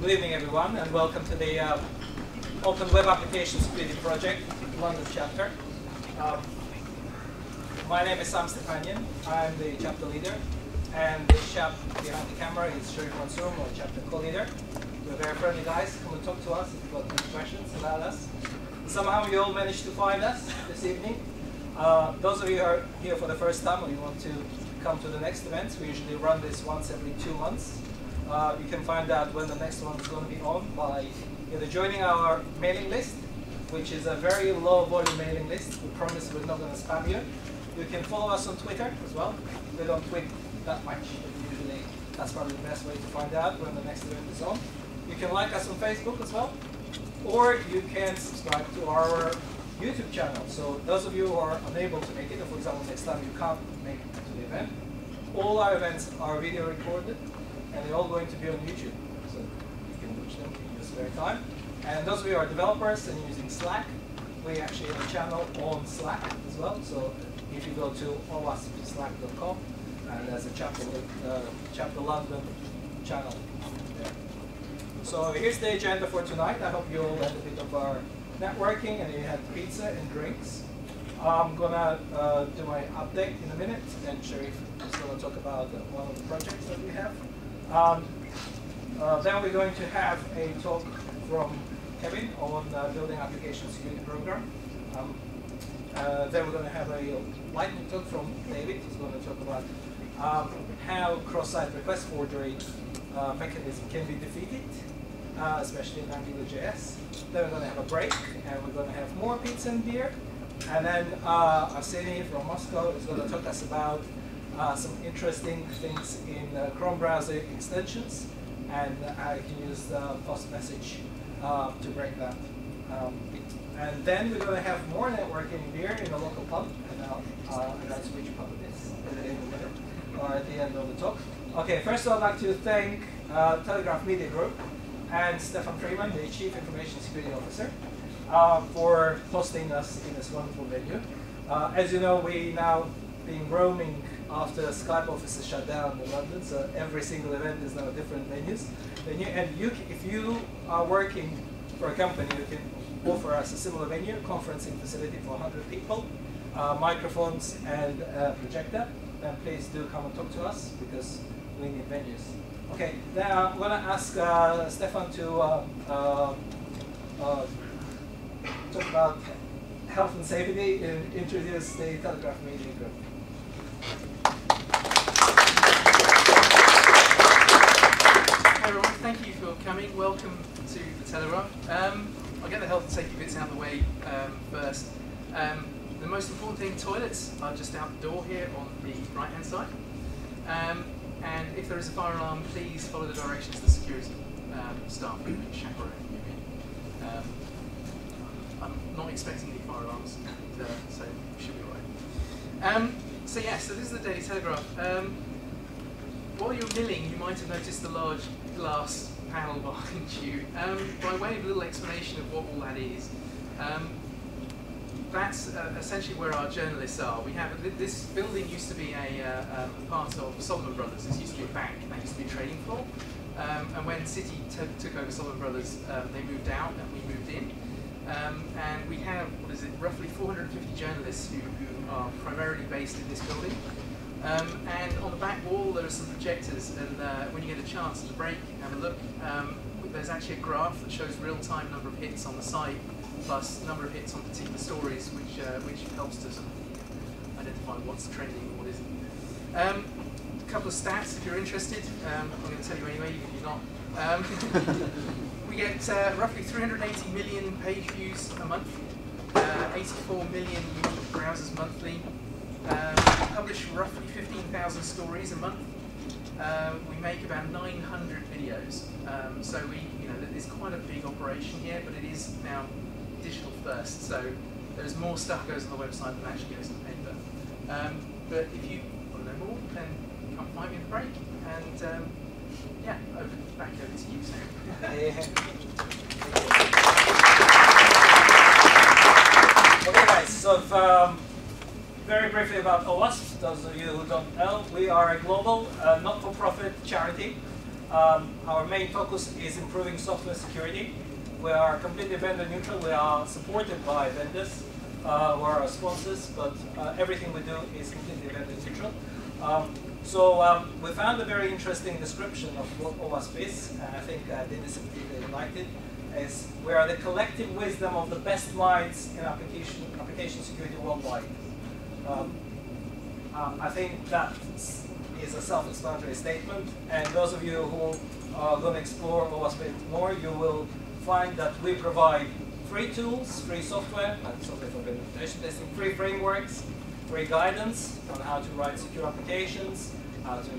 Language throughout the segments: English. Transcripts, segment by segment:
Good evening, everyone, and welcome to the uh, Open Web Application Security Project, London chapter. Um, my name is Sam Stepanyan. I'm the chapter leader, and the chap behind the camera is Sherif Mansour, our chapter co-leader. We're very friendly guys. Come and talk to us if you've got any questions about us. Somehow you all managed to find us this evening. Uh, those of you who are here for the first time or you want to come to the next events, we usually run this once every two months. Uh, you can find out when the next one is going to be on by either joining our mailing list, which is a very low volume mailing list. We promise we're not going to spam you. You can follow us on Twitter as well. We don't tweet that much. Usually that's probably the best way to find out when the next event is on. You can like us on Facebook as well. Or you can subscribe to our YouTube channel. So those of you who are unable to make it, for example next time you can't make it to the event, all our events are video recorded and they're all going to be on YouTube. So you can watch them in your spare time. And those of you who are developers and using Slack, we actually have a channel on Slack as well. So if you go to owasp.slack.com, and there's a chapter, uh, chapter London channel there. So here's the agenda for tonight. I hope you all had a bit of our networking and you had pizza and drinks. I'm gonna uh, do my update in a minute, and Sherif is gonna talk about uh, one of the projects that we have. Um, uh, then we're going to have a talk from Kevin on uh, building application security program. Um, uh, then we're going to have a lightning talk from David. He's going to talk about um, how cross-site request forgery uh, mechanism can be defeated, uh, especially in AngularJS. Then we're going to have a break, and we're going to have more pizza and beer. And then uh, Arseny from Moscow is going to talk us about uh, some interesting things in uh, Chrome browser extensions, and you can use the post message uh, to break that. Um, and then we're going to have more networking here in the local pub, and I'll uh, announce which pub it is or at the end of the talk. Okay, first I'd like to thank uh, Telegraph Media Group and Stefan Freeman, the Chief Information Security Officer, uh, for hosting us in this wonderful venue. As you know, we now been roaming after Skype offices shut down in London, so every single event is now different venues. Venue, and you, if you are working for a company, you can offer us a similar venue, conferencing facility for 100 people, uh, microphones and a projector. Then please do come and talk to us because we need venues. Okay, now I'm going to ask uh, Stefan to uh, uh, uh, talk about health and safety and introduce the Telegraph Media Group. Hi everyone, thank you for coming. Welcome to the Telegraph. Um, I'll get the health and safety bits out of the way um, first. Um, the most important thing, toilets are just out the door here on the right hand side. Um, and if there is a fire alarm, please follow the directions of the security um, staff who chaperone you in. Um, I'm not expecting any fire alarms, uh, so should be alright. Um, so yeah, so this is the Daily Telegraph. While you're milling, you might have noticed the large glass panel behind you. Um, by way of a little explanation of what all that is, um, that's uh, essentially where our journalists are. We have this building used to be a uh, um, part of Salomon Brothers. This used to be a bank. That used to be a trading floor. Um, and when Citi took over Salomon Brothers, um, they moved out and we moved in. Um, and we have, what is it, roughly 450 journalists who, who are primarily based in this building. Um, and on the back wall there are some projectors and uh, when you get a chance at to break, have a look, um, there's actually a graph that shows real-time number of hits on the site plus number of hits on particular stories which, uh, which helps to sort of identify what's trending and what isn't. Um, a couple of stats if you're interested, um, I'm going to tell you anyway if you're not. Um, we get uh, roughly 380 million page views a month, uh, 84 million unique browsers monthly, um, we publish roughly 15,000 stories a month. Uh, we make about 900 videos. Um, so we, you know, it's quite a big operation here, but it is now digital first. So there's more stuff goes on the website than actually goes on the paper. Um, but if you want to know more, then come find me in the break. And um, yeah, over, back over to you, Sam. okay, guys. So. Um, very briefly about OWASP, those of you who don't know, we are a global uh, not-for-profit charity Um, our main focus is improving software security. We are completely vendor neutral. We are supported by vendors uh, who are our sponsors, but uh, everything we do is completely vendor neutral. Um, so um, we found a very interesting description of what OWASP is, and I think uh, Dinis particularly liked it, is we are the collective wisdom of the best minds in application, application security worldwide. Um, uh, I think that is a self-explanatory statement, and those of you who are going to explore OWASP more, you will find that we provide free tools, free software, and software for implementation testing, free frameworks, free guidance on how to write secure applications, how to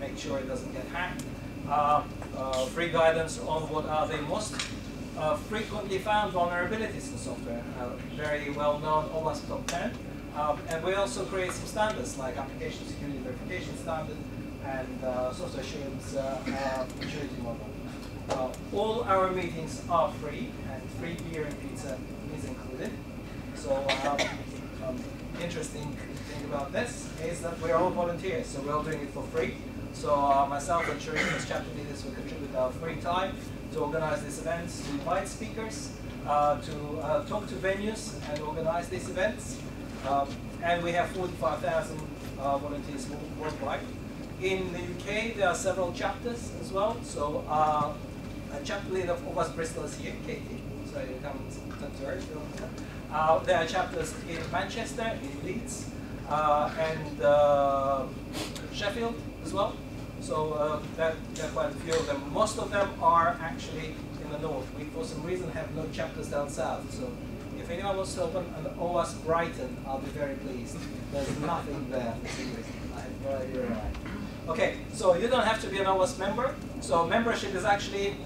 make sure it doesn't get hacked, uh, uh, free guidance on what are the most uh, frequently found vulnerabilities in software, very well known OWASP top 10. Um, and we also create some standards like application security verification standard and uh, software assurance uh, maturity model. all our meetings are free and free beer and pizza is included. So um, um, interesting thing about this is that we're all volunteers, so we're all doing it for free. So uh, myself and Sherif as chapter leaders will contribute our free time to organize these events, to invite speakers, uh, to uh, talk to venues and organize these events. Um, and we have 45,000 uh, volunteers worldwide. In the UK, there are several chapters as well. So uh, a chapter leader of OWASP Bristol is here, Katie. So you come to her. Uh, there are chapters in Manchester, in Leeds, uh, and uh, Sheffield as well. So uh, there, there, are quite a few of them. Most of them are actually in the north. We, for some reason, have no chapters down south. So anyone wants to open an OWASP Brighton, I'll be very pleased. There's nothing there I have no idea. Okay, so you don't have to be an OWASP member. So membership is actually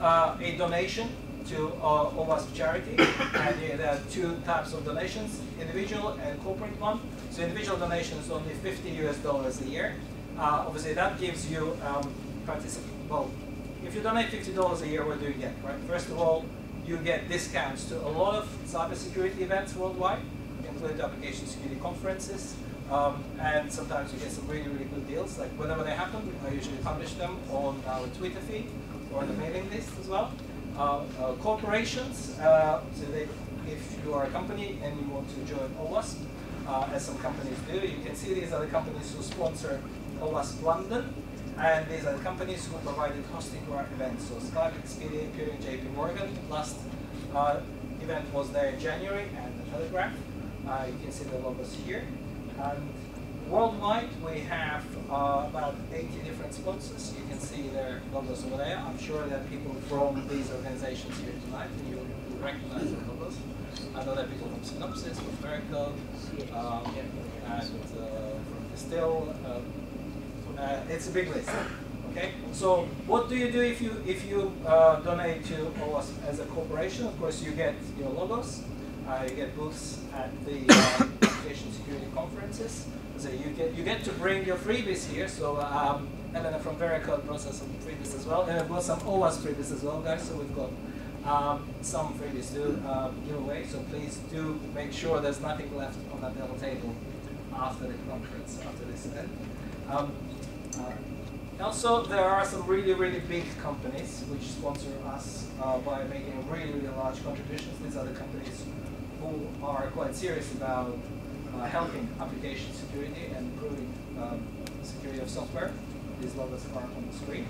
uh, a donation to uh, OWASP charity. and there are two types of donations, individual and corporate one. So individual donation is only 50 US dollars a year. Uh, obviously that gives you um, well, if you donate $50 a year, what do you get, right? First of all, you get discounts to a lot of cybersecurity events worldwide, including application security conferences, um, and sometimes you get some really, really good deals. Like whenever they happen, I usually publish them on our Twitter feed or on the mailing list as well. Uh, uh, corporations, uh, so they, if you are a company and you want to join OWASP, uh, as some companies do, you can see these are the companies who sponsor OWASP London, and these are the companies who provided hosting to our events. So Skype, Expedia, Imperial, JP Morgan. Last uh, event was there in January, and the Telegraph. Uh, you can see the logos here. And worldwide, we have uh, about 80 different sponsors. You can see their logos over there. I'm sure there are people from these organizations here tonight, and you will recognize the logos. I know there are people from Synopsys, from Veracode, um, and uh, from Distil. Um, uh, it's a big list. Okay. So what do you do if you if you uh, donate to OWASP as a corporation? Of course, you get your logos. Uh, you get booths at the uh, application security conferences. So you get you get to bring your freebies here. So um, Elena from Veracode brought us some freebies as well, and I brought some OWASP freebies as well, guys. So we've got um, some freebies to uh, give away. So please do make sure there's nothing left on that little table after the conference, after this event. Um, uh, also, there are some really, really big companies which sponsor us uh, by making really, really large contributions. These are the companies who are quite serious about uh, helping application security and improving um, security of software. These logos are on the screen.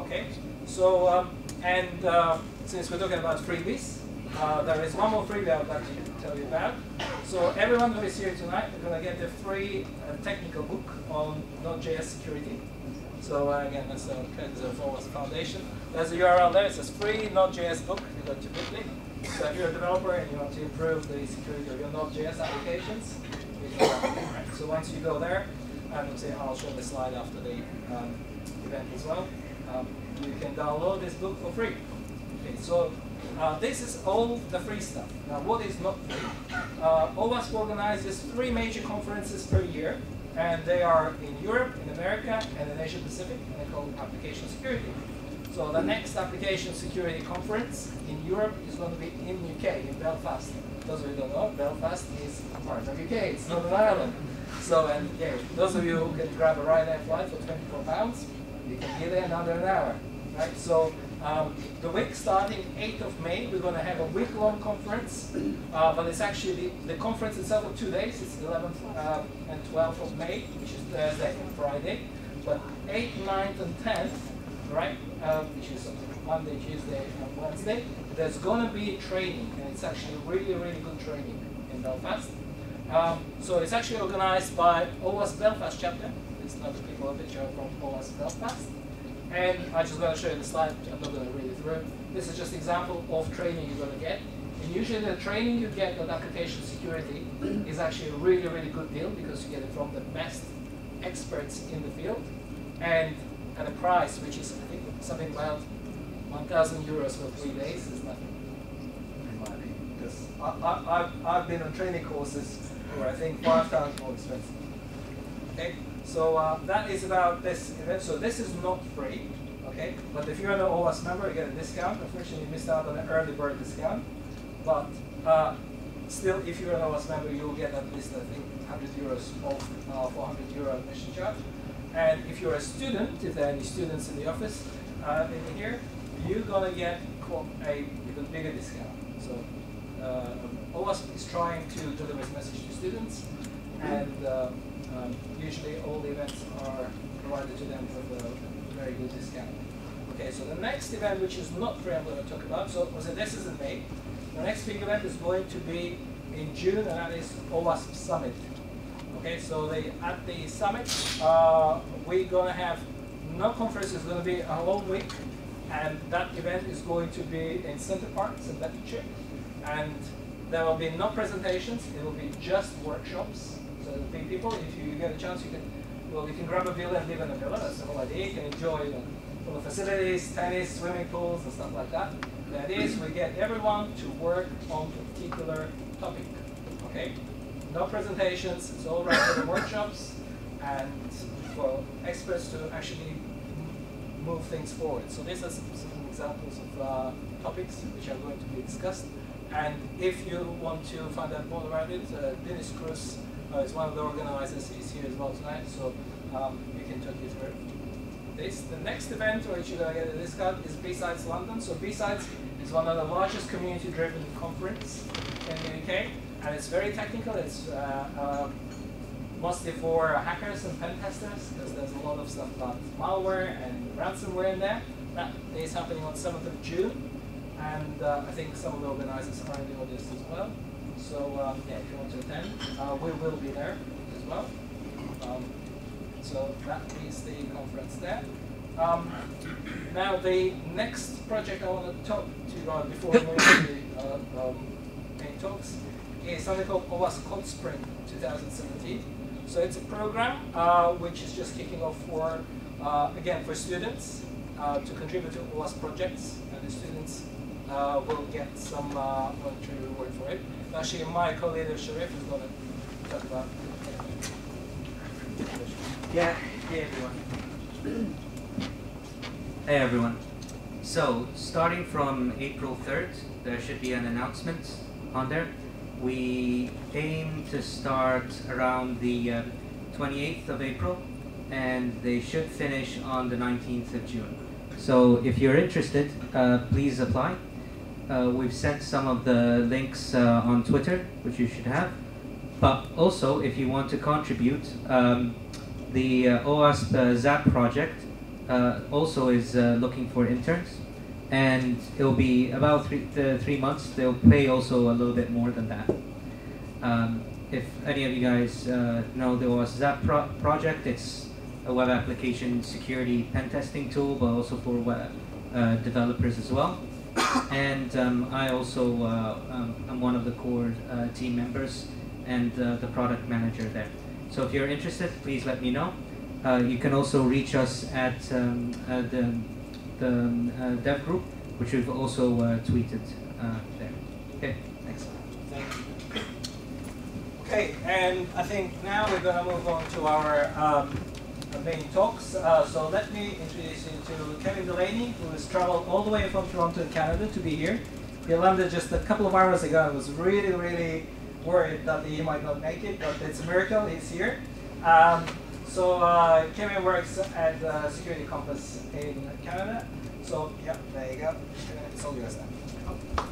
Okay, so, um, and uh, since we're talking about freebies, uh, there is one more freebie I would like to tell you about. So everyone who is here tonight is going to get a free uh, technical book on Node.js security. So uh, again, that's a of OWASP Foundation. There's a URL there. It says free Node.js book. You go to Bitly. So if you're a developer and you want to improve the security of your Node.js applications. So once you go there, will say I'll show the slide after the um, event as well. Um, you can download this book for free. Okay, so uh, this is all the free stuff. Now, what is not free? Uh, OWASP organizes three major conferences per year, and they are in Europe, in America, and in Asia Pacific, and they're called Application Security. So the next Application Security Conference in Europe is going to be in UK, in Belfast. Those of you who don't know, Belfast is part of UK, it's Northern Ireland. So, and yeah, those of you who can grab a Ryanair flight for 24 pounds, You can be there in under an hour, right? So um, the week starting 8th of May, we're going to have a week-long conference, uh, but it's actually the, the, conference itself of two days. It's 11th uh, and 12th of May, which is Thursday and Friday. But 8th, 9th, and 10th, right, uh, which is Monday, Tuesday, and Wednesday, there's going to be training, and it's actually really, really good training in Belfast. Um, so it's actually organized by OWASP Belfast chapter. It's not the people of the from OWASP Belfast. And I just want to show you the slide, I'm not going to read it through. This is just an example of training you're going to get. And usually the training you get on application security is actually a really, really good deal because you get it from the best experts in the field and at a price which is I think something about 1,000 euros for three days is nothing. Because I, have I've been on training courses where I think five times more expensive. Okay, so uh, that is about this. So this is not free, okay? But if you're an OWASP member, you get a discount. Unfortunately, you missed out on an early bird discount. But uh, still, if you're an OWASP member, you'll get at least, I think, 100 euros off uh, 400 euro admission charge. And if you're a student, if there are any students in the office uh, in here, you're gonna get a even bigger discount. So uh, OWASP is trying to deliver this message to students, and uh, um, usually all the events are provided to them with a very good discount. Okay, so the next event, which is not free, I'm going to talk about. So, so this is in May. The next big event is going to be in June, and that is OWASP Summit. Okay, so they, at the summit, uh, we're going to have no conference. It's going to be a whole week, and that event is going to be in Center Parc, in Bedfordshire, and there will be no presentations. It will be just workshops. So people, if you get a chance, you can well, you can grab a villa and live in a villa. That's the whole idea. You can enjoy know, the facilities, tennis, swimming pools, and stuff like that. That is, we get everyone to work on a particular topic. Okay no presentations, it's all regular workshops and for experts to actually move things forward. So these are some, some examples of uh, topics which are going to be discussed. And if you want to find out more about it, uh, Dinis Cruz uh, is one of the organizers. He's here as well tonight, so um, we can talk you through this. The next event which you're going to get a discount is B-Sides London. So B-Sides is one of the largest community-driven conference in the UK and it's very technical. It's uh, uh, mostly for hackers and pen testers because there's a lot of stuff about malware and ransomware in there. That is happening on 7th of June, and uh, I think some of the organizers are in the audience as well. So um, yeah, if you want to attend, uh, we will be there as well. Um, so that is the conference there. Um, now the next project I want to talk to you about before we move to the uh, um, main talks is something called OWASP Code Sprint 2017. So it's a program uh, which is just kicking off for, uh, again, for students uh, to contribute to OWASP projects, and the students uh, will get some monetary reward for it. Actually, my colleague Sherif is going to talk about Yeah, hey everyone. hey everyone. So, starting from April 3rd, there should be an announcement on there we aim to start around the uh, 28th of April and they should finish on the 19th of June. So if you're interested, uh, please apply. Uh, we've sent some of the links uh, on Twitter, which you should have. But also, if you want to contribute, um, the uh, OWASP uh, ZAP project also is looking for interns and it'll be about three, three months. They'll pay also a little bit more than that. Um, if any of you guys uh, know the OWASP pro project, it's a web application security pen testing tool, but also for web uh, developers as well. And um, I also uh, um, am one of the core uh, team members and uh, the product manager there. So if you're interested, please let me know. you can also reach us at um, the the um, uh, dev group, which we've also uh, tweeted uh, there. Okay, thanks. Thank. Okay, and I think now we're going to move on to our main talks. Uh, so let me introduce you to Kevin Delaney, who has traveled all the way from Toronto Canada to be here. He landed just a couple of hours ago and was really, really worried that he might not make it, but it's a miracle, he's here. Um, So uh, Kevin works at uh, Security Compass in Canada. So yeah, there you go. It's all yours now.